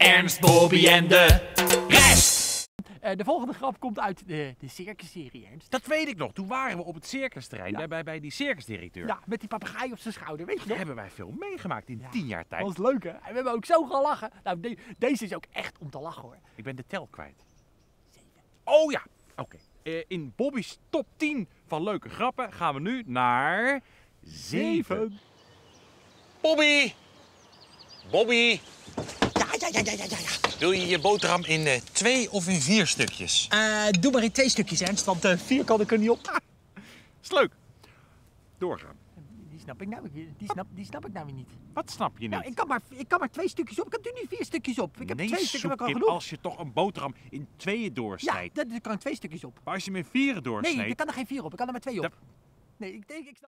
Ernst, Bobby en de rest. Eh, de volgende grap komt uit de, de circusserie, Ernst. Dat weet ik nog. Toen waren we op het circusterrein bij, bij, bij die circusdirecteur. Ja, met die papegaai op zijn schouder, weet je Daar nog? hebben wij veel meegemaakt in tien jaar tijd. Dat was leuk, hè? En we hebben ook zo gelachen. Nou, de- deze is ook echt om te lachen, hoor. Ik ben de tel kwijt. Oh ja, oké. Eh, in Bobby's top 10 van leuke grappen gaan we nu naar 7. Bobby! Bobby, Ja, ja, ja, ja, ja, ja. ja. wil je je boterham in eh, twee of in vier stukjes? Eh, doe maar in twee stukjes, Ernst, want eh, vier kan ik er niet op. Is leuk. Doorgaan. Die snap ik nou, die snap, die snap ik nou weer niet. Wat snap je niet? Nou, ik kan, maar, ik kan maar twee stukjes op. Ik kan nu vier stukjes op. Ik heb nee, twee heb ik al genoeg. als je toch een boterham in tweeën Ja, doorsnijdt. daar daar kan ik twee stukjes op. Maar als je hem in vieren Nee, doorsnijdt... er kan er geen vier op. Ik kan er maar twee op. Dat- Nee, ik denk, ik snap...